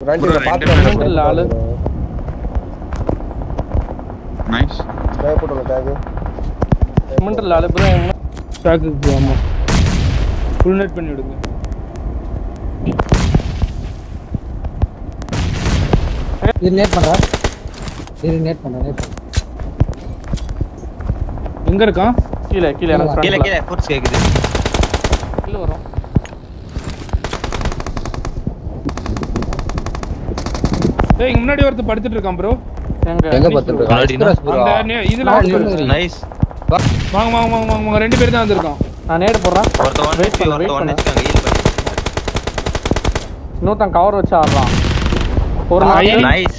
ரெண்டு bro, பார்த்து ரெண்டு வந்து இல்ல, ஆளு. நைஸ் டேக் போட்டு டேக் சிமெண்ட்ல ஆளு ப்ரோ ஸ்டாக்கு ஆமா ஃபுல் நெட் பண்ணி விடுங்க இது நேட் பண்றா இது நேட் பண்றா நேட் பண்றா எங்க இருக்கான் கீழே கீழே எனக்கு கீழே ஃப்ரண்ட்ல கீழே ஃபுட்ஸ் கேக்குது கீழே வரும் டேய் முன்னாடி ஒருத்தன் படுத்துட்டு இருக்கான்? ப்ரோ எங்க படுத்துட்டு நைஸ். வாங்க வாங்க வாங்க வாங்க ரெண்டு பேர் தான் வந்திருக்கோம் நான் நேடு போடுறேன். ஒருத்தன் வெயிட் பண்ணு வெயிட் பண்ணு. இன்னொருத்தன் கவர் வச்சு ஆடுறான். ஒரு நைஸ்